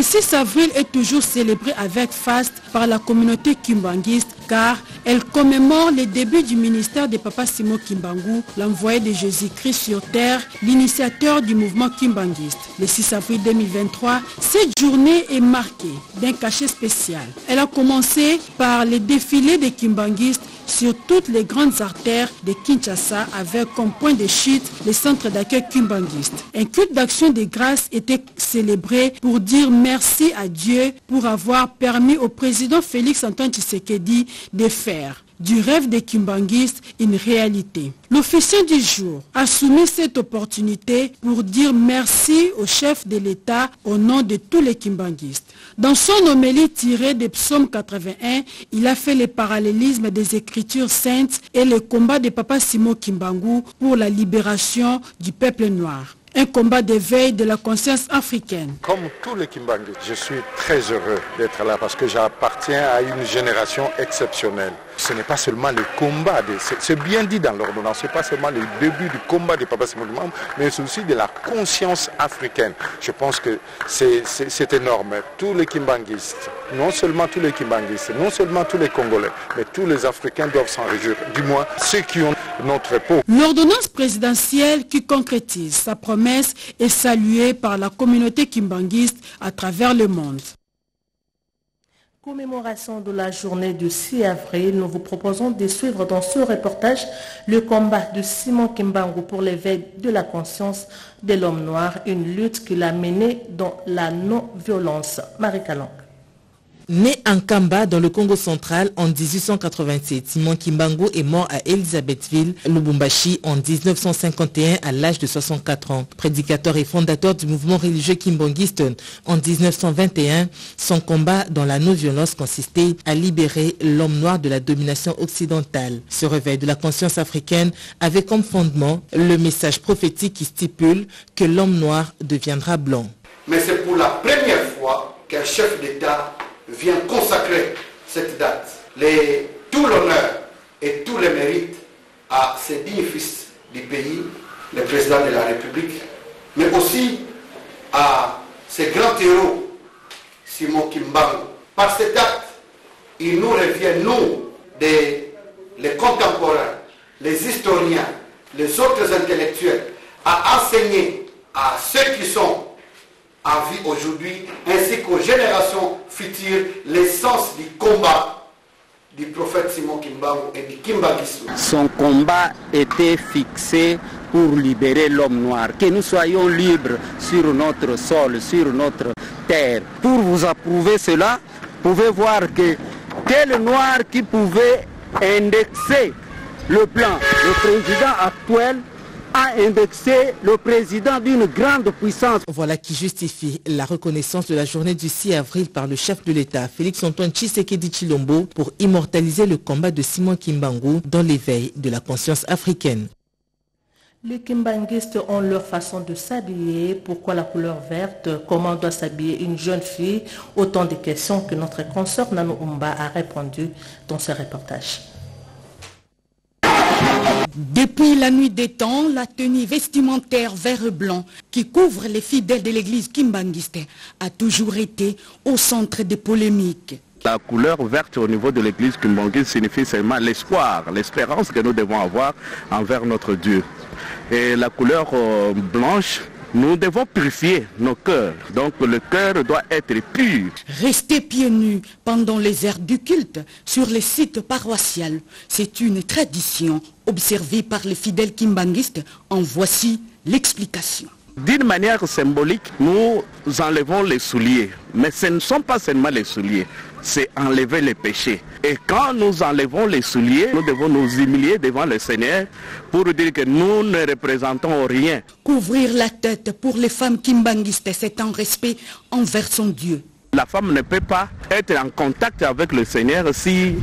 Le 6 avril est toujours célébré avec faste par la communauté kimbanguiste car elle commémore les débuts du ministère de Papa Simo Kimbangu, l'envoyé de Jésus-Christ sur terre, l'initiateur du mouvement kimbanguiste. Le 6 avril 2023, cette journée est marquée d'un cachet spécial. Elle a commencé par les défilés des kimbanguistes sur toutes les grandes artères de Kinshasa avec comme point de chute les centres d'accueil kimbanguiste. Un culte d'action de grâce était célébré pour dire merci à Dieu pour avoir permis au président Félix Antoine Tshisekedi de faire du rêve des Kimbanguistes une réalité. L'officier du jour a soumis cette opportunité pour dire merci au chef de l'État au nom de tous les Kimbanguistes. Dans son homélie tirée des psaumes 81, il a fait le parallélisme des écritures saintes et le combat de Papa Simo Kimbangu pour la libération du peuple noir un combat d'éveil de la conscience africaine. Comme tous les Kimbangu, je suis très heureux d'être là parce que j'appartiens à une génération exceptionnelle. Ce n'est pas seulement le combat, c'est bien dit dans l'ordonnance, ce n'est pas seulement le début du combat des Papa Simon mais c'est aussi de la conscience africaine. Je pense que c'est énorme. Tous les Kimbanguistes, non seulement tous les Kimbanguistes, non seulement tous les Congolais, mais tous les Africains doivent s'en réjouir, du moins ceux qui ont notre peau. L'ordonnance présidentielle qui concrétise sa promesse est saluée par la communauté kimbanguiste à travers le monde. Commémoration de la journée du 6 avril, nous vous proposons de suivre dans ce reportage le combat de Simon Kimbangu pour l'éveil de la conscience de l'homme noir, une lutte qu'il a menée dans la non-violence. Marie Calanque. Né en Kamba, dans le Congo central, en 1887, Simon Kimbangu est mort à Elisabethville, Lubumbashi, en 1951 à l'âge de 64 ans. Prédicateur et fondateur du mouvement religieux kimbanguiste en 1921, son combat dans la non-violence consistait à libérer l'homme noir de la domination occidentale. Ce réveil de la conscience africaine avait comme fondement le message prophétique qui stipule que l'homme noir deviendra blanc. Mais c'est pour la première fois qu'un chef d'État vient consacrer cette date. Tout l'honneur et tous les mérites à ces dignes fils du pays, le président de la République, mais aussi à ces grands héros, Simon Kimbangu. Par cet acte, il nous revient, nous, les contemporains, les historiens, les autres intellectuels, à enseigner à ceux qui sont en vie aujourd'hui, ainsi qu'aux générations futures, l'essence du combat du prophète Simon Kimbangu et du kimbangisme. Son combat était fixé pour libérer l'homme noir, que nous soyons libres sur notre sol, sur notre terre. Pour vous approuver cela, vous pouvez voir que quel noir qui pouvait indexer le plan, le président actuel a indexé le président d'une grande puissance. Voilà qui justifie la reconnaissance de la journée du 6 avril par le chef de l'État, Félix Antoine Tshisekedi Chilombo, pour immortaliser le combat de Simon Kimbangu dans l'éveil de la conscience africaine. Les kimbanguistes ont leur façon de s'habiller. Pourquoi la couleur verte? Comment doit s'habiller une jeune fille? Autant de questions que notre consort Nano Umba a répondu dans ce reportage. Depuis la nuit des temps, la tenue vestimentaire vert-blanc qui couvre les fidèles de l'église kimbanguiste a toujours été au centre des polémiques. La couleur verte au niveau de l'église kimbanguiste signifie seulement l'espoir, l'espérance que nous devons avoir envers notre Dieu. Et la couleur euh, blanche nous devons purifier nos cœurs. Donc le cœur doit être pur. Rester pieds nus pendant les heures du culte sur les sites paroissiaux, c'est une tradition observée par les fidèles kimbanguistes. En voici l'explication. D'une manière symbolique, nous enlevons les souliers. Mais ce ne sont pas seulement les souliers, c'est enlever les péchés. Et quand nous enlevons les souliers, nous devons nous humilier devant le Seigneur pour dire que nous ne représentons rien. Couvrir la tête pour les femmes kimbanguistes, c'est un respect envers son Dieu. La femme ne peut pas être en contact avec le Seigneur si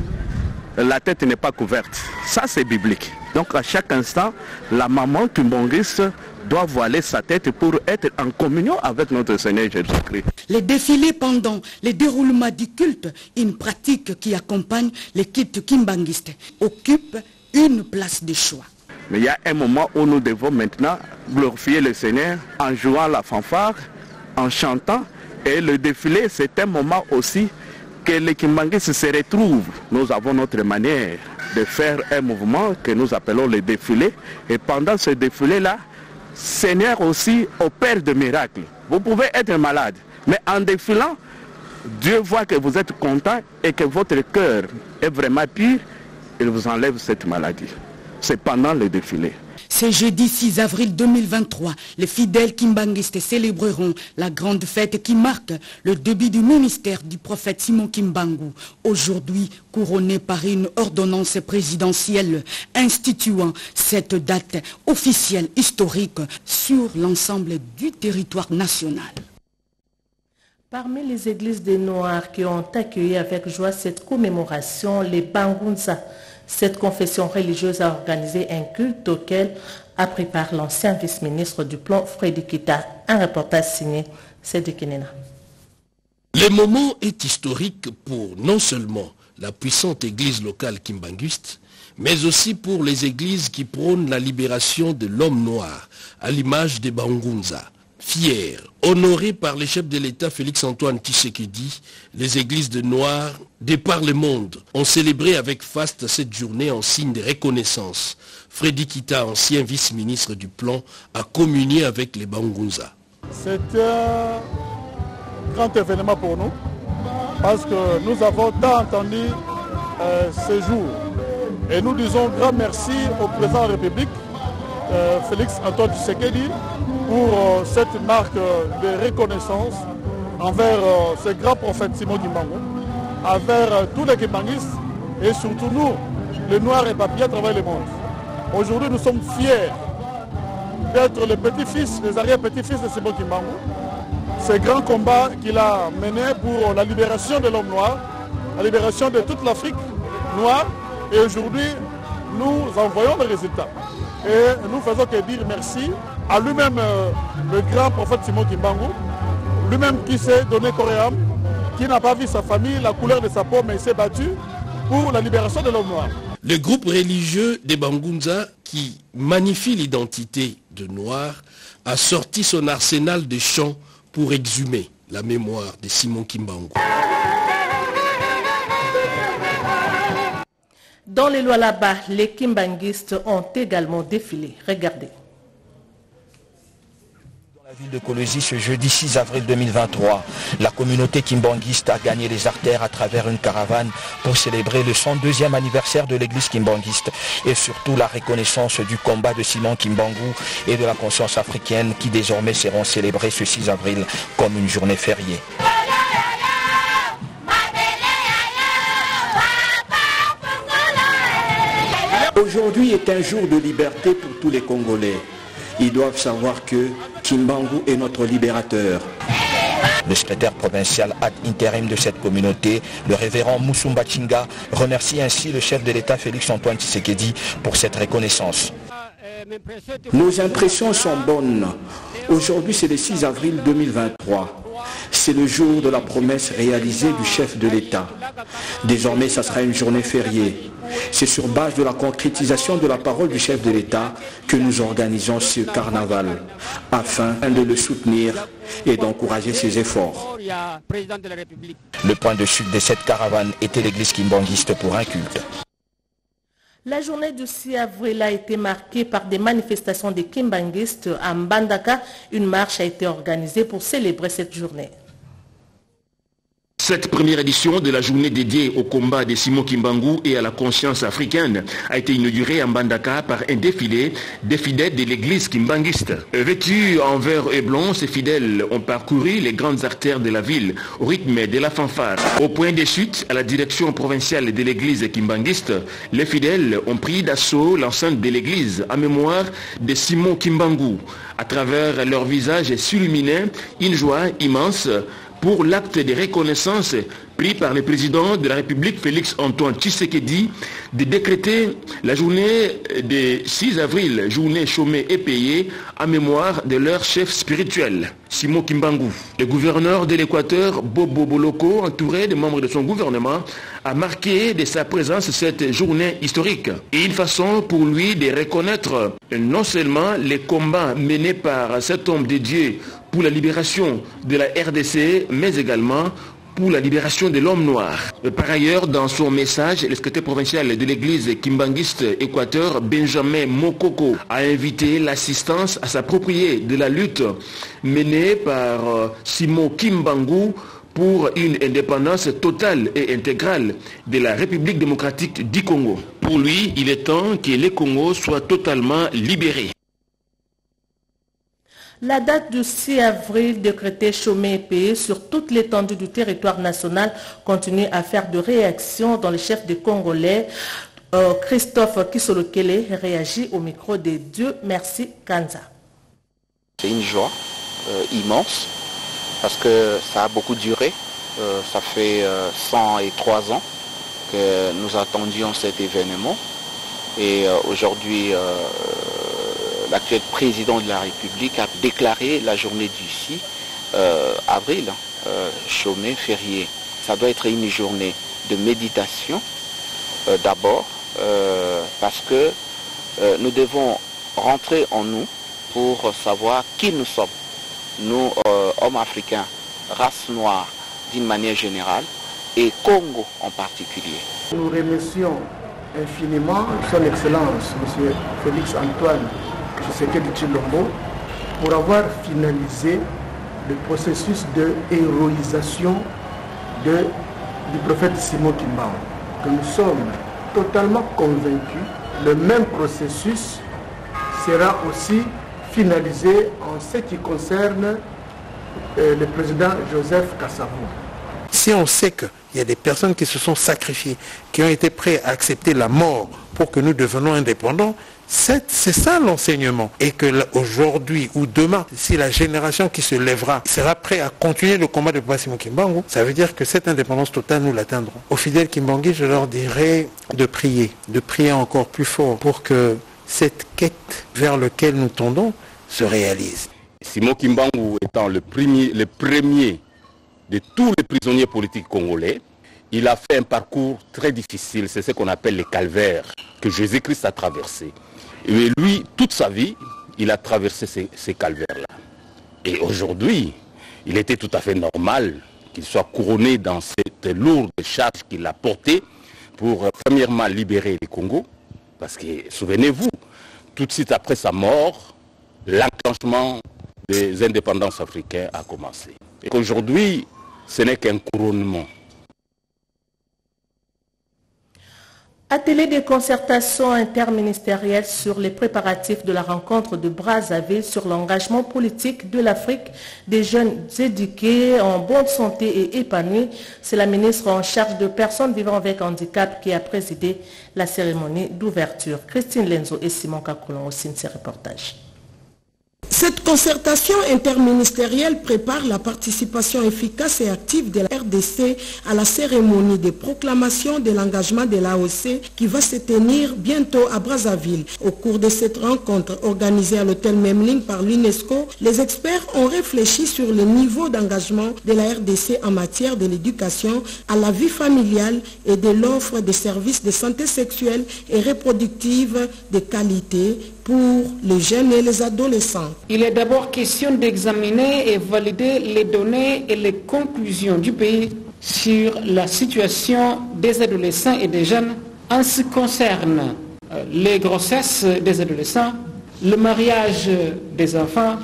la tête n'est pas couverte. Ça, c'est biblique. Donc à chaque instant, la maman kimbanguiste doit voiler sa tête pour être en communion avec notre Seigneur Jésus-Christ. Les défilés pendant les déroulements du culte, une pratique qui accompagne les cultes kimbanguistes, occupe une place de choix. Mais il y a un moment où nous devons maintenant glorifier le Seigneur en jouant la fanfare, en chantant Et le défilé, c'est un moment aussi que les Kimbanguistes se retrouvent. Nous avons notre manière de faire un mouvement que nous appelons le défilé. Et pendant ce défilé-là, Seigneur aussi opère de miracles. Vous pouvez être malade, mais en défilant, Dieu voit que vous êtes content et que votre cœur est vraiment pur, il vous enlève cette maladie. C'est pendant le défilé. Ce jeudi 6 avril 2023, les fidèles kimbanguistes célébreront la grande fête qui marque le début du ministère du prophète Simon Kimbangu, aujourd'hui couronné par une ordonnance présidentielle instituant cette date officielle historique sur l'ensemble du territoire national. Parmi les églises des Noirs qui ont accueilli avec joie cette commémoration, les Bangunza, cette confession religieuse a organisé un culte auquel a préparé l'ancien vice-ministre du plan Frédéric Kita. Un reportage signé Cédric Kenena. Le moment est historique pour non seulement la puissante église locale kimbanguiste, mais aussi pour les églises qui prônent la libération de l'homme noir, à l'image des Bangunza. Fiers, honorés par les chefs de l'État Félix-Antoine Tshisekedi, les églises de Noirs de par le monde ont célébré avec faste cette journée en signe de reconnaissance. Freddy Kita, ancien vice-ministre du plan, a communié avec les Bangunza. C'est un grand événement pour nous parce que nous avons tant entendu euh, ces jours. Et nous disons grand merci au président de la République, euh, Félix-Antoine Tshisekedi, pour euh, cette marque de reconnaissance envers euh, ce grand prophète Simon Kimbangu, envers euh, tous les Kimbanguistes et surtout nous, les Noirs et Papiers à travers le monde. Aujourd'hui, nous sommes fiers d'être les petits-fils, les arrière-petits-fils de Simon Kimbangu. Ce grand combat qu'il a mené pour la libération de l'homme noir, la libération de toute l'Afrique noire. Et aujourd'hui, nous envoyons les résultats. Et nous faisons que dire merci à lui-même, euh, le grand prophète Simon Kimbangu, lui-même qui s'est donné corps et âme, qui n'a pas vu sa famille, la couleur de sa peau, mais il s'est battu pour la libération de l'homme noir. Le groupe religieux des Bangunza, qui magnifie l'identité de Noir, a sorti son arsenal de chants pour exhumer la mémoire de Simon Kimbangu. Dans les lois là-bas, les kimbanguistes ont également défilé. Regardez. Ville de Colosie, ce jeudi 6 avril 2023, la communauté kimbanguiste a gagné les artères à travers une caravane pour célébrer le 102e anniversaire de l'église kimbanguiste et surtout la reconnaissance du combat de Simon Kimbangu et de la conscience africaine qui désormais seront célébrés ce 6 avril comme une journée fériée. Aujourd'hui est un jour de liberté pour tous les Congolais. Ils doivent savoir que Kimbangu est notre libérateur. Le secrétaire provincial ad intérim de cette communauté, le révérend Moussumba Chinga, remercie ainsi le chef de l'État Félix-Antoine Tshisekedi pour cette reconnaissance. Nos impressions sont bonnes. Aujourd'hui, c'est le 6 avril 2023. C'est le jour de la promesse réalisée du chef de l'État. Désormais, ça sera une journée fériée. C'est sur base de la concrétisation de la parole du chef de l'État que nous organisons ce carnaval, afin de le soutenir et d'encourager ses efforts. Le point de chute de cette caravane était l'église kimbanguiste pour un culte. La journée du 6 avril a été marquée par des manifestations des kimbanguistes à Mbandaka. Une marche a été organisée pour célébrer cette journée. Cette première édition de la journée dédiée au combat de Simon Kimbangu et à la conscience africaine a été inaugurée à Mbandaka par un défilé des fidèles de l'église kimbanguiste. Vêtus en vert et blanc, ces fidèles ont parcouru les grandes artères de la ville au rythme de la fanfare. Au point de chute, à la direction provinciale de l'église kimbanguiste, les fidèles ont pris d'assaut l'enceinte de l'église en mémoire de Simon Kimbangu. À travers leur visage s'illuminait une joie immense pour l'acte de reconnaissance pris par le président de la République Félix Antoine Tshisekedi de décréter la journée du 6 avril, journée chômée et payée, en mémoire de leur chef spirituel, Simon Kimbangu. Le gouverneur de l'Équateur, Bobo Boloko, entouré de membres de son gouvernement, a marqué de sa présence cette journée historique. Et une façon pour lui de reconnaître non seulement les combats menés par cet homme de Dieu pour la libération de la RDC, mais également pour la libération de l'homme noir. Par ailleurs, dans son message, le secrétaire provincial de l'église kimbanguiste Équateur, Benjamin Mokoko, a invité l'assistance à s'approprier de la lutte menée par euh, Simon Kimbangu pour une indépendance totale et intégrale de la République démocratique du Congo. Pour lui, il est temps que les Congo soient totalement libérés. La date du 6 avril décrétée chômé et payé sur toute l'étendue du territoire national continue à faire de réactions dans le chef des Congolais. Euh, Christophe Kisolokele réagit au micro des dieux. Merci Kanza. C'est une joie euh, immense parce que ça a beaucoup duré. Euh, ça fait 103 ans que nous attendions cet événement. Et aujourd'hui, l'actuel président de la République a déclaré la journée du 6 euh, avril, euh, chômé, férié. Ça doit être une journée de méditation euh, d'abord, parce que nous devons rentrer en nous pour savoir qui nous sommes. Nous, hommes africains, race noire d'une manière générale, et Congo en particulier. Nous remercions infiniment Son Excellence, M. Félix Antoine Tshisekedi Chilombo pour avoir finalisé le processus de héroïsation de, du prophète Simon Kimbangu. Que nous sommes totalement convaincus, le même processus sera aussi finalisé en ce qui concerne euh, le président Joseph Kassavou. Si on sait qu'il y a des personnes qui se sont sacrifiées, qui ont été prêtes à accepter la mort pour que nous devenions indépendants, c'est ça l'enseignement. Et que aujourd'hui ou demain, si la génération qui se lèvera sera prête à continuer le combat de Simon Kimbangu, ça veut dire que cette indépendance totale, nous l'atteindrons. Aux fidèles Kimbangi, je leur dirais de prier, de prier encore plus fort pour que cette quête vers laquelle nous tendons se réalise. Simon Kimbangu étant le premier, le premier de tous les prisonniers politiques congolais, il a fait un parcours très difficile, c'est ce qu'on appelle les calvaires que Jésus-Christ a traversé. Et lui, toute sa vie, il a traversé ces, calvaires-là. Et aujourd'hui, il était tout à fait normal qu'il soit couronné dans cette lourde charge qu'il a portée pour, euh, premièrement, libérer les Congo. Parce que, souvenez-vous, tout de suite après sa mort, l'enclenchement des indépendances africaines a commencé. Et qu'aujourd'hui, ce n'est qu'un couronnement. Atelier de concertation interministérielle sur les préparatifs de la rencontre de Brazzaville sur l'engagement politique de l'Afrique des jeunes éduqués en bonne santé et épanouis. C'est la ministre en charge de personnes vivant avec handicap qui a présidé la cérémonie d'ouverture. Christine Lenzo et Simon Kakoulon au signe ces reportages. Cette concertation interministérielle prépare la participation efficace et active de la RDC à la cérémonie de proclamation de l'engagement de l'AOC qui va se tenir bientôt à Brazzaville. Au cours de cette rencontre organisée à l'hôtel Memling par l'UNESCO, les experts ont réfléchi sur le niveau d'engagement de la RDC en matière de l'éducation à la vie familiale et de l'offre de services de santé sexuelle et reproductive de qualité pour les jeunes et les adolescents. Il est d'abord question d'examiner et valider les données et les conclusions du pays sur la situation des adolescents et des jeunes en ce qui concerne euh, les grossesses des adolescents, le mariage des enfants,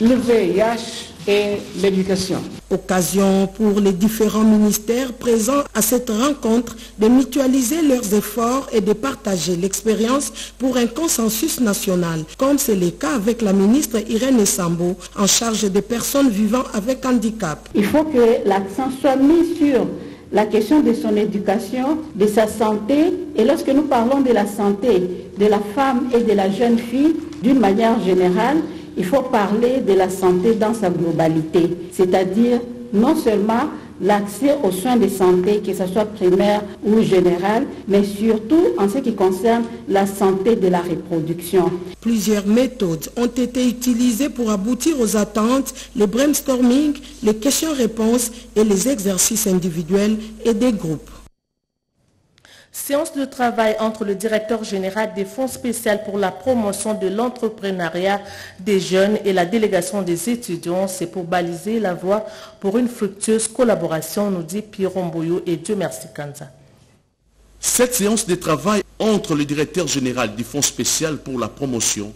le VIH, et l'éducation. Occasion pour les différents ministères présents à cette rencontre de mutualiser leurs efforts et de partager l'expérience pour un consensus national, comme c'est le cas avec la ministre Irène Sambo, en charge des personnes vivant avec handicap. Il faut que l'accent soit mis sur la question de son éducation, de sa santé. Et lorsque nous parlons de la santé de la femme et de la jeune fille, d'une manière générale, il faut parler de la santé dans sa globalité, c'est-à-dire non seulement l'accès aux soins de santé, que ce soit primaire ou général, mais surtout en ce qui concerne la santé de la reproduction. Plusieurs méthodes ont été utilisées pour aboutir aux attentes, le brainstorming, les questions-réponses et les exercices individuels et des groupes. Séance de travail entre le directeur général des fonds spéciaux pour la promotion de l'entrepreneuriat des jeunes et la délégation des étudiants. C'est pour baliser la voie pour une fructueuse collaboration, nous dit Pierre Mboyo et Dieu merci Kanza. Cette séance de travail entre le directeur général du fonds spécial pour la promotion,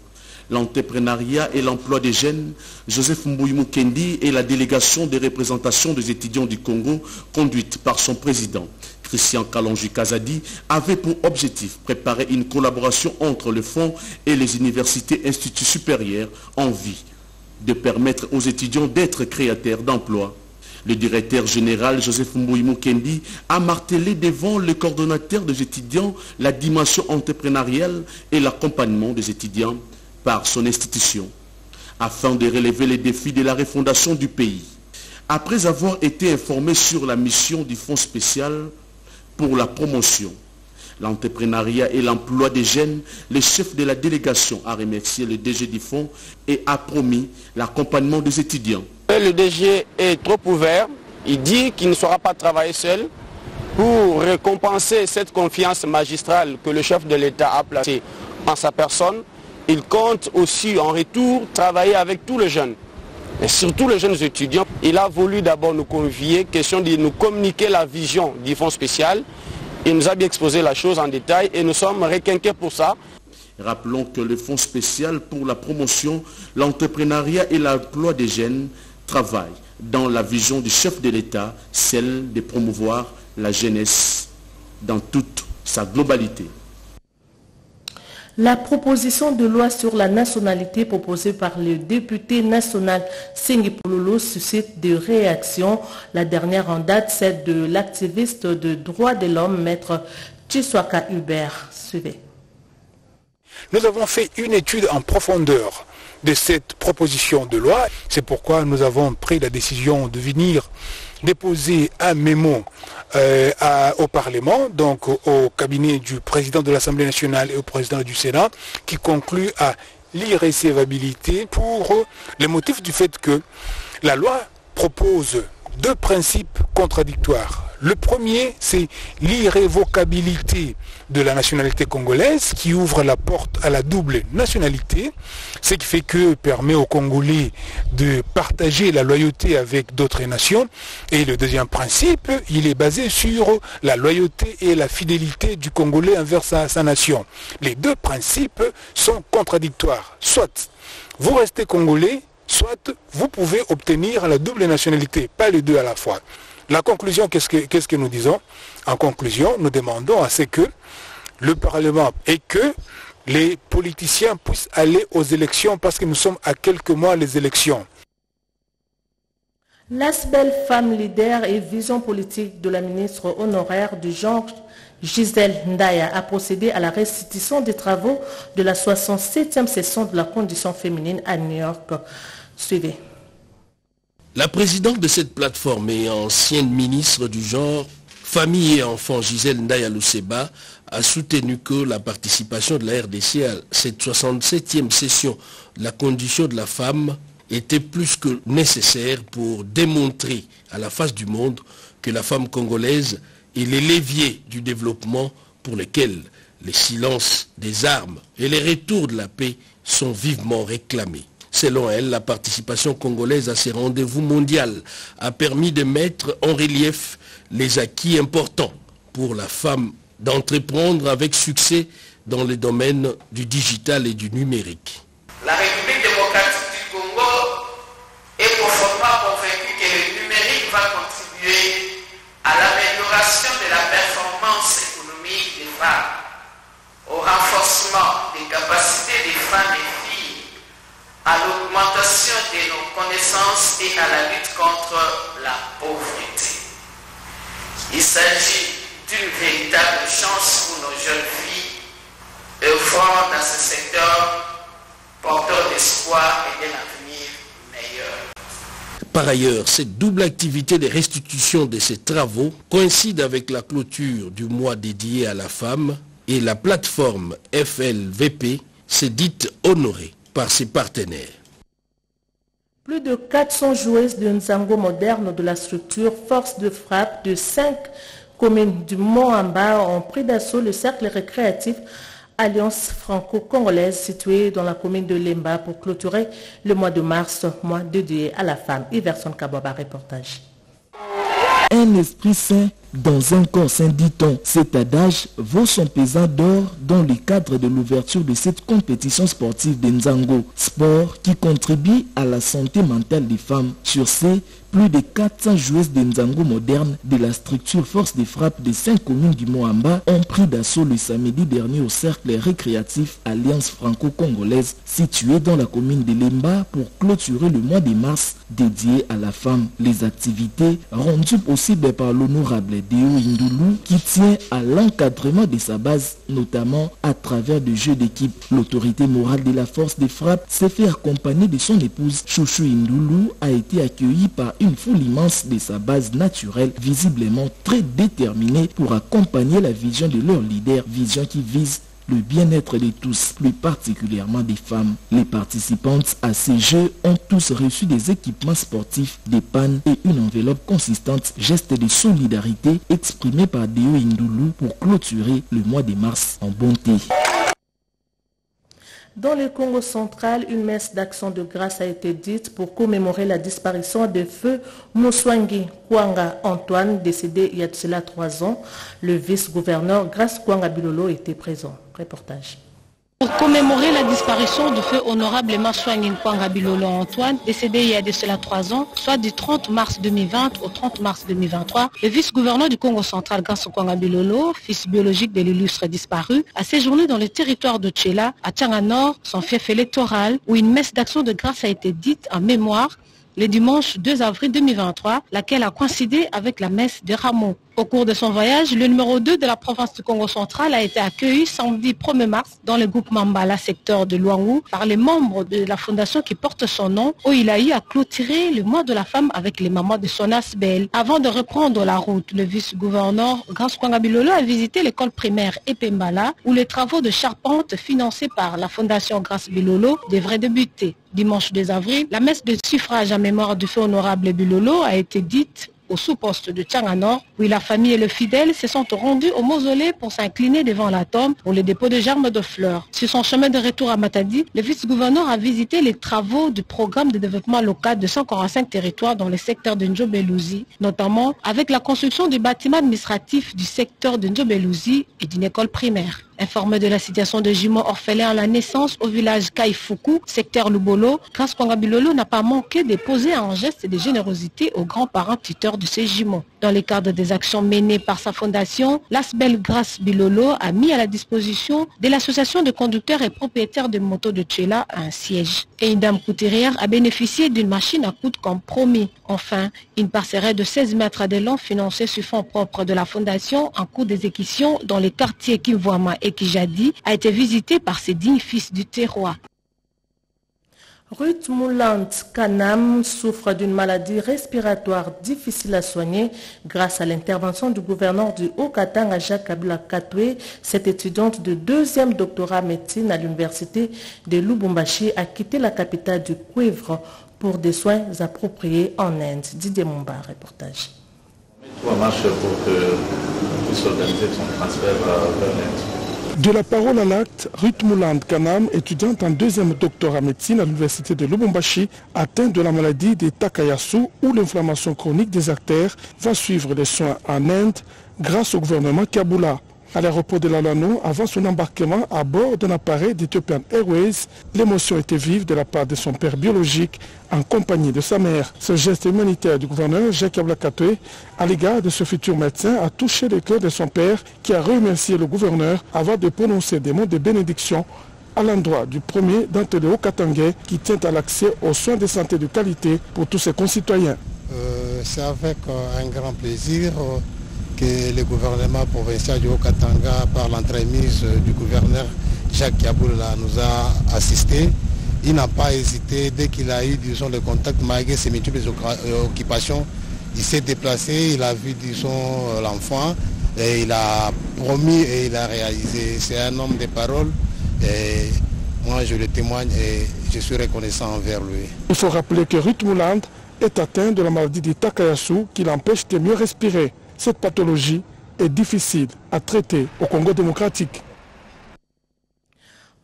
l'entrepreneuriat et l'emploi des jeunes, Joseph Mbouimou Kendi et la délégation de représentation des étudiants du Congo conduite par son président. Christian Kalonji Kazadi avait pour objectif préparer une collaboration entre le fonds et les universités instituts supérieurs en vie de permettre aux étudiants d'être créateurs d'emplois. Le directeur général Joseph Mbouimou Kendi a martelé devant le coordonnateur des étudiants la dimension entrepreneuriale et l'accompagnement des étudiants par son institution afin de relever les défis de la refondation du pays. Après avoir été informé sur la mission du fonds spécial, pour la promotion, l'entrepreneuriat et l'emploi des jeunes, le chef de la délégation a remercié le DG du fonds et a promis l'accompagnement des étudiants. Le DG est trop ouvert, il dit qu'il ne saura pas travailler seul pour récompenser cette confiance magistrale que le chef de l'État a placée en sa personne. Il compte aussi en retour travailler avec tous les jeunes surtout les jeunes étudiants. Il a voulu d'abord nous convier, question de nous communiquer la vision du fonds spécial. Il nous a bien exposé la chose en détail et nous sommes requinqués pour ça. Rappelons que le fonds spécial pour la promotion, l'entrepreneuriat et l'emploi des jeunes travaille dans la vision du chef de l'État, celle de promouvoir la jeunesse dans toute sa globalité. La proposition de loi sur la nationalité proposée par le député national Singipololo suscite des réactions. La dernière en date, celle de l'activiste de droits de l'homme, maître Chiswaka Hubert. Suivez. Nous avons fait une étude en profondeur de cette proposition de loi. C'est pourquoi nous avons pris la décision de venir déposer un mémo euh, au Parlement, donc au, cabinet du président de l'Assemblée nationale et au président du Sénat, qui conclut à l'irrécevabilité pour le motif du fait que la loi propose deux principes contradictoires. Le premier, c'est l'irrévocabilité de la nationalité congolaise qui ouvre la porte à la double nationalité, ce qui fait que permet aux Congolais de partager la loyauté avec d'autres nations. Et le deuxième principe, il est basé sur la loyauté et la fidélité du Congolais envers sa, sa nation. Les deux principes sont contradictoires. Soit vous restez Congolais, soit vous pouvez obtenir la double nationalité, pas les deux à la fois. La conclusion, qu'est-ce que, que nous disons? En conclusion, nous demandons à ce que le Parlement et que les politiciens puissent aller aux élections parce que nous sommes à quelques mois des élections. L'ASBEL femme leader et vision politique de la ministre honoraire du genre Gisèle Ndaya a procédé à la restitution des travaux de la 67e session de la condition féminine à New York. Suivez. La présidente de cette plateforme et ancienne ministre du genre, famille et enfants Gisèle Ndaya Luseba a soutenu que la participation de la RDC à cette 67e session de la condition de la femme était plus que nécessaire pour démontrer à la face du monde que la femme congolaise est les leviers du développement pour lesquels les silences des armes et les retours de la paix sont vivement réclamés. Selon elle, la participation congolaise à ces rendez-vous mondiaux a permis de mettre en relief les acquis importants pour la femme d'entreprendre avec succès dans les domaines du digital et du numérique. La République démocratique du Congo est profondément convaincue que le numérique va contribuer à l'amélioration de la performance économique des femmes, au renforcement des capacités des femmes et à l'augmentation de nos connaissances et à la lutte contre la pauvreté. Il s'agit d'une véritable chance pour nos jeunes filles œuvrant dans ce secteur porteur d'espoir et d'un avenir meilleur. Par ailleurs, cette double activité de restitution de ces travaux coïncide avec la clôture du mois dédié à la femme et la plateforme FLVP s'est dite honorée par ses partenaires. Plus de 400 joueuses de Nzango moderne de la structure Force de frappe de 5 communes du Mont-en-Bas ont pris d'assaut le cercle récréatif Alliance franco-congolaise située dans la commune de Lemba pour clôturer le mois de mars, mois dédié à la femme. Iverson Kababa, reportage. Un esprit sain dans un corps sain, dit-on. Cet adage vaut son pesant d'or dans le cadre de l'ouverture de cette compétition sportive de Nzango, sport qui contribue à la santé mentale des femmes. Sur ces plus de 400 joueuses de Nzango moderne de la structure force de frappe des 5 communes du Moamba ont pris d'assaut le samedi dernier au cercle récréatif Alliance franco-congolaise situé dans la commune de Lemba pour clôturer le mois de mars dédié à la femme. Les activités rendues possibles par l'honorable Deo Indulu qui tient à l'encadrement de sa base, notamment à travers des jeux d'équipe. L'autorité morale de la force de frappe s'est fait accompagner de son épouse Chouchou Indulu a été accueillie par une foule immense de sa base naturelle, visiblement très déterminée pour accompagner la vision de leur leader, vision qui vise le bien-être de tous, plus particulièrement des femmes. Les participantes à ces jeux ont tous reçu des équipements sportifs, des pannes et une enveloppe consistante, geste de solidarité exprimé par Deo Indulu pour clôturer le mois de mars en bonté. Dans le Congo central, une messe d'action de grâce a été dite pour commémorer la disparition de feu Mouswangi Kwanga Antoine, décédé il y a de cela trois ans. Le vice-gouverneur Grace Kwanga Bilolo était présent. Reportage. Pour commémorer la disparition du feu honorable Maswang Bilolo Antoine, décédé il y a de cela trois ans, soit du 30 mars 2020 au 30 mars 2023, le vice-gouverneur du Congo central, Ganso Bilolo, fils biologique de l'illustre disparu, a séjourné dans le territoire de Tchela, à Tchanga Nord, son fief électoral, où une messe d'action de grâce a été dite en mémoire le dimanche 2 avril 2023, laquelle a coïncidé avec la messe de Ramon. Au cours de son voyage, le numéro 2 de la province du Congo central a été accueilli samedi 1er mars dans le groupe Mambala, secteur de Luangou, par les membres de la fondation qui porte son nom, où il a eu à clôturer le mois de la femme avec les mamans de son Bell. Avant de reprendre la route, le vice-gouverneur Grâce Kwangabilolo a visité l'école primaire Epembala, où les travaux de charpente financés par la fondation Grâce Bilolo devraient débuter. Dimanche 2 avril, la messe de suffrage en mémoire du feu honorable Bilolo a été dite au sous-poste de Tchanganor, où la famille et le fidèle se sont rendus au mausolée pour s'incliner devant la tombe pour le dépôt de germes de fleurs. Sur son chemin de retour à Matadi, le vice-gouverneur a visité les travaux du programme de développement local de 145 territoires dans le secteur de Njobelouzi, notamment avec la construction du bâtiment administratif du secteur de Njobelouzi et d'une école primaire. Informé de la situation de jumeaux orphelins à la naissance au village Kaifuku, secteur Lubolo, Grâce Bilolo n'a pas manqué de poser un geste de générosité aux grands-parents tuteurs de ces jumeaux. Dans le cadre des actions menées par sa fondation, l'Asbel Grâce Bilolo a mis à la disposition de l'association de conducteurs et propriétaires de motos de Tchela un siège. Et une dame couturière a bénéficié d'une machine à coudre comme promis. Enfin, une parcelle de 16 mètres de long financée sur fonds propres de la fondation en cours d'exécution dans les quartiers Kivuama et Kijadi a été visitée par ses dignes fils du terroir. Ruth Moulant Kanam souffre d'une maladie respiratoire difficile à soigner grâce à l'intervention du gouverneur du Haut-Katanga, Jacques Kabila Katwe. Cette étudiante de deuxième doctorat médecine à l'université de Lubumbashi a quitté la capitale du Cuivre pour des soins appropriés en Inde. Didier Mumba, reportage. De la parole à l'acte, Ruth Mouland Kanam, étudiante en deuxième doctorat médecine à l'université de Lubumbashi, atteinte de la maladie de Takayasu où l'inflammation chronique des artères va suivre les soins en Inde grâce au gouvernement Kabula. À l'aéroport de Lalano, avant son embarquement à bord d'un appareil d'Ethiopian Airways, l'émotion était vive de la part de son père biologique en compagnie de sa mère. Ce geste humanitaire du gouverneur Jacques Ablakatoué à l'égard de ce futur médecin a touché le cœur de son père qui a remercié le gouverneur avant de prononcer des mots de bénédiction à l'endroit du premier d'entre les Haut-Katangais qui tient à l'accès aux soins de santé de qualité pour tous ses concitoyens. Euh, C'est avec euh, un grand plaisir euh, le gouvernement provincial du Haut-Katanga, par l'entremise du gouverneur Jacques Kaboula, nous a assistés il n'a pas hésité dès qu'il a eu, le contact malgré ses multiples occupations. Il s'est déplacé, il a vu, l'enfant, et il a promis et il a réalisé. C'est un homme de parole. Et moi, je le témoigne et je suis reconnaissant envers lui. Il faut rappeler que Ruth Mouland est atteint de la maladie du Takayasu qui l'empêche de mieux respirer. Cette pathologie est difficile à traiter au Congo démocratique.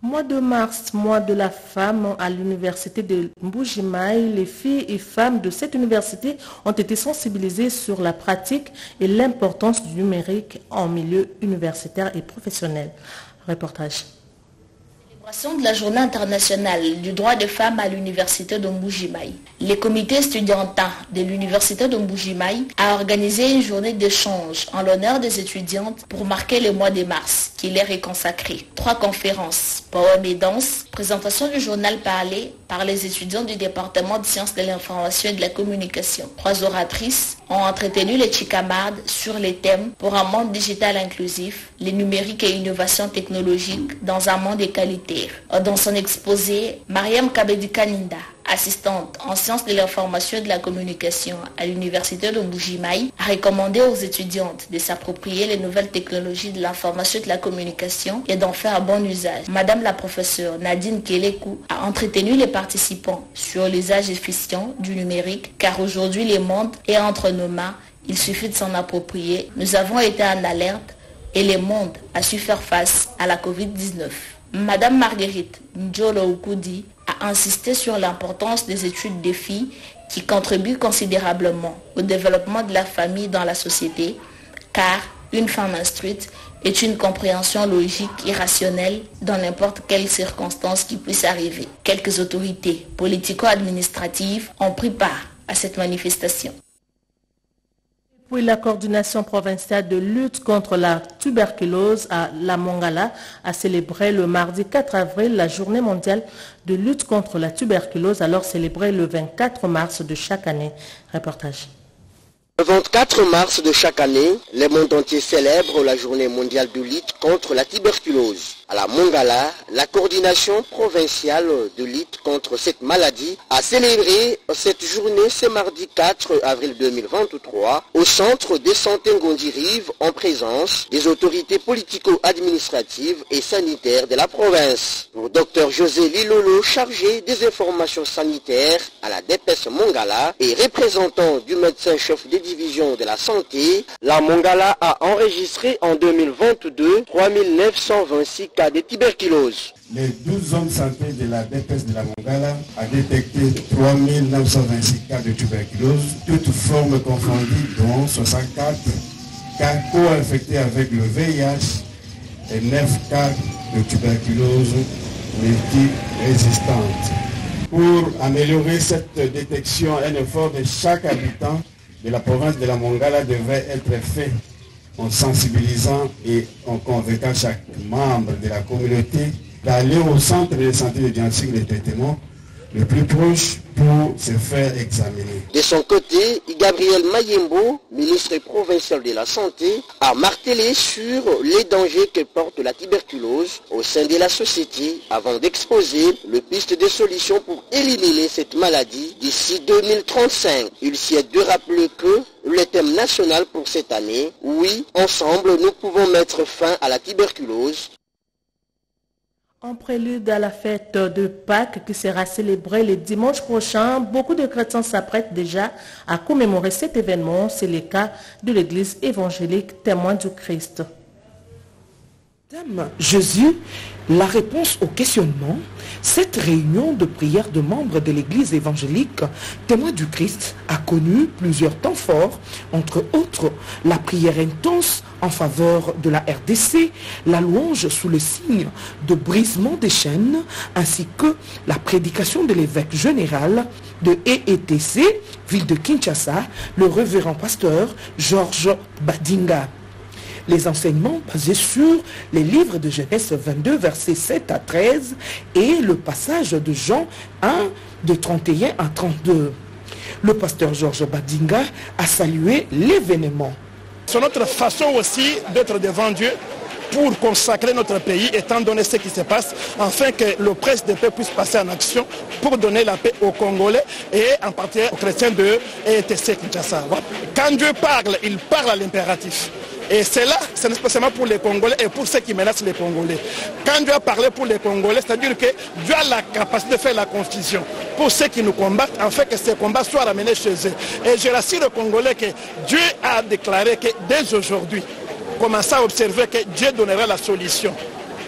Mois de mars, mois de la femme à l'université de Mbujimaï, les filles et femmes de cette université ont été sensibilisées sur la pratique et l'importance du numérique en milieu universitaire et professionnel. Reportage de la journée internationale du droit des femmes à l'université de Mbujimaï. Les comités estudiantins de l'université de a organisé une journée d'échange en l'honneur des étudiantes pour marquer le mois de mars qui leur est consacré. Trois conférences, poèmes et danse, présentation du journal parlé par les étudiants du département de sciences de l'information et de la communication. Trois oratrices ont entretenu les chicamardes sur les thèmes pour un monde digital inclusif, les numériques et innovations technologiques dans un monde égalitaire. Dans son exposé, Mariam Kabedi Kaninda assistante en sciences de l'information et de la communication à l'université de Mbujimaï, a recommandé aux étudiantes de s'approprier les nouvelles technologies de l'information et de la communication et d'en faire un bon usage. Madame la professeure Nadine Kelekou a entretenu les participants sur l'usage efficient du numérique car aujourd'hui le monde est entre nos mains, il suffit de s'en approprier. Nous avons été en alerte et le monde a su faire face à la Covid-19. Madame Marguerite Njolo a insisté sur l'importance des études des filles qui contribuent considérablement au développement de la famille dans la société, car une femme instruite est une compréhension logique et rationnelle dans n'importe quelle circonstance qui puisse arriver. Quelques autorités politico-administratives ont pris part à cette manifestation. Puis la coordination provinciale de lutte contre la tuberculose à La Mongala a célébré le mardi 4 avril la journée mondiale de lutte contre la tuberculose, alors célébrée le 24 mars de chaque année. Reportage. Le 24 mars de chaque année, le monde entier célèbre la journée mondiale de lutte contre la tuberculose. À la Mongala, la coordination provinciale de lutte contre cette maladie a célébré cette journée ce mardi 4 avril 2023 au centre de santé Ngondi-Rive en présence des autorités politico-administratives et sanitaires de la province. Pour Dr José Lilolo, chargé des informations sanitaires à la DPS Mongala et représentant du médecin-chef des divisions de la santé, la Mongala a enregistré en 2022 3926 cas de tuberculose. Les 12 hommes santé de la DPS de la Mongala a détecté 3926 cas de tuberculose, toutes formes confondues, dont 64 cas co-infectés avec le VIH et 9 cas de tuberculose multirésistante. Pour améliorer cette détection, un effort de chaque habitant de la province de la Mongala devrait être fait en sensibilisant et en convaincant chaque membre de la communauté d'aller au centre de santé de diagnostic de traitement le plus proche pour se faire examiner. De son côté, Gabriel Mayembo, ministre provincial de la Santé, a martelé sur les dangers que porte la tuberculose au sein de la société avant d'exposer le piste de solutions pour éliminer cette maladie d'ici 2035. Il s'y est de rappeler que le thème national pour cette année, oui, ensemble, nous pouvons mettre fin à la tuberculose en prélude à la fête de Pâques qui sera célébrée le dimanche prochain, beaucoup de chrétiens s'apprêtent déjà à commémorer cet événement. C'est le cas de l'église évangélique témoin du Christ. Thème Jésus, la réponse au questionnement, cette réunion de prière de membres de l'église évangélique témoin du Christ a connu plusieurs temps forts, entre autres la prière intense en faveur de la RDC, la louange sous le signe de brisement des chaînes, ainsi que la prédication de l'évêque général de EETC, ville de Kinshasa, le révérend pasteur Georges Badinga les enseignements basés sur les livres de Genèse 22, versets 7 à 13 et le passage de Jean 1, de 31 à 32. Le pasteur Georges Badinga a salué l'événement. C'est notre façon aussi d'être devant Dieu pour consacrer notre pays, étant donné ce qui se passe, afin que le presse de paix puisse passer en action pour donner la paix aux Congolais et en particulier aux chrétiens de Kinshasa. Quand Dieu parle, il parle à l'impératif. Et c'est là, c'est spécialement pour les Congolais et pour ceux qui menacent les Congolais. Quand Dieu a parlé pour les Congolais, c'est-à-dire que Dieu a la capacité de faire la constitution pour ceux qui nous combattent, afin que ces combats soient ramenés chez eux. Et je rassure les Congolais que Dieu a déclaré que dès aujourd'hui, commencez à observer que Dieu donnera la solution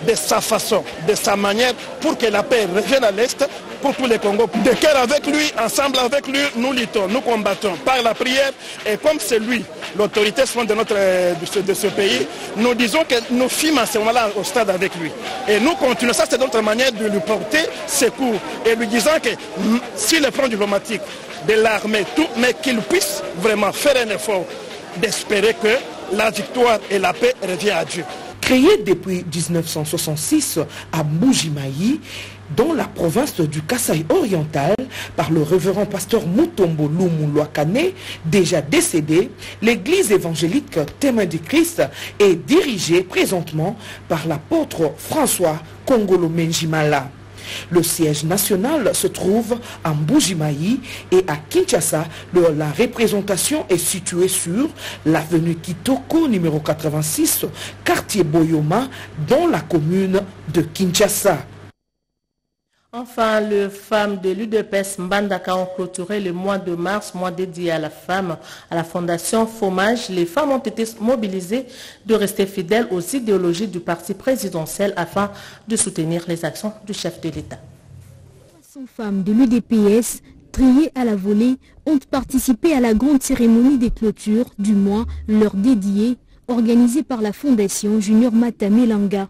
de sa façon, de sa manière, pour que la paix revienne à l'Est, pour tous les Congos. De cœur avec lui, ensemble avec lui, nous luttons, nous combattons par la prière. Et comme c'est lui, l'autorité de, notre, de ce, de, ce, pays, nous disons que nous filmons à ce moment-là au stade avec lui. Et nous continuons, ça c'est notre manière de lui porter secours. Et lui disant que si le front diplomatique de l'armée, tout, mais qu'il puisse vraiment faire un effort d'espérer que la victoire et la paix reviennent à Dieu. Créé depuis 1966 à Mbujimayi, dans la province du Kasaï oriental, par le révérend pasteur Mutombo Lumu Loakane, déjà décédé, l'église évangélique Témoin du Christ est dirigée présentement par l'apôtre François Kongolo Menjimala. Le siège national se trouve à Mbujimayi et à Kinshasa, la représentation est située sur l'avenue Kitoko numéro 86, quartier Boyoma, dans la commune de Kinshasa. Enfin, les femmes de l'UDPS Mbandaka ont clôturé le mois de mars, mois dédié à la femme, à la fondation Fomage. Les femmes ont été mobilisées de rester fidèles aux idéologies du parti présidentiel afin de soutenir les actions du chef de l'État. 300 femmes de l'UDPS triées à la volée ont participé à la grande cérémonie des clôtures du mois leur dédié organisée par la fondation Junior Matamelanga.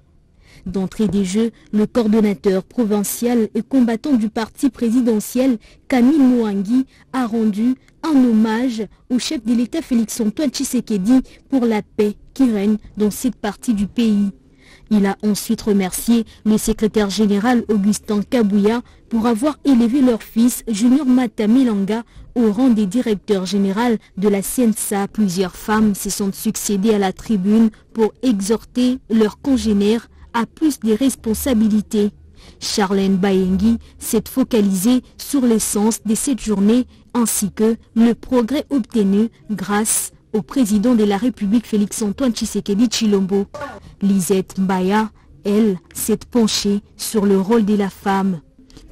D'entrée des jeux, le coordonnateur provincial et combattant du parti présidentiel, Camille Mouangui, a rendu un hommage au chef de l'État Félix-Antoine Tshisekedi pour la paix qui règne dans cette partie du pays. Il a ensuite remercié le secrétaire général Augustin Kabouya pour avoir élevé leur fils Junior Matamilanga au rang des directeurs généraux de la CNSA. Plusieurs femmes se sont succédées à la tribune pour exhorter leurs congénères à plus de responsabilités. Charlène Bayengi s'est focalisée sur l'essence de cette journée ainsi que le progrès obtenu grâce au président de la République Félix-Antoine Tshisekedi Chilombo. Lisette Mbaya, elle, s'est penchée sur le rôle de la femme.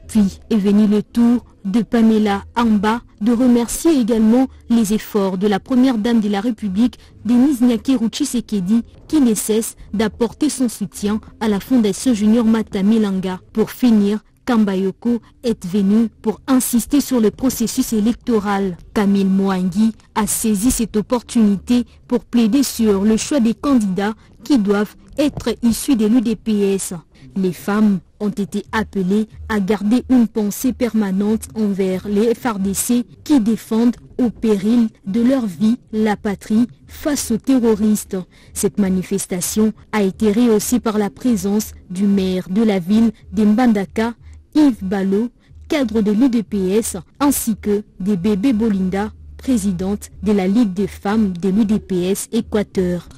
Puis est venu le tour de Pamela Amba de remercier également les efforts de la première dame de la République, Denise Nyakeru Tshisekedi, qui ne cesse d'apporter son soutien à la Fondation Junior Matamelanga. Pour finir, Kambayoko est venu pour insister sur le processus électoral. Camille Mwangi a saisi cette opportunité pour plaider sur le choix des candidats qui doivent être issus de l'UDPS. Les femmes ont été appelées à garder une pensée permanente envers les FRDC qui défendent au péril de leur vie la patrie face aux terroristes. Cette manifestation a été rehaussée par la présence du maire de la ville d'Embandaka, Yves Ballot, cadre de l'UDPS, ainsi que des bébés Bolinda, présidente de la Ligue des femmes de l'UDPS Équateur.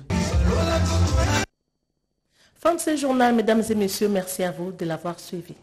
Fin de ce journal, mesdames et messieurs, merci à vous de l'avoir suivi.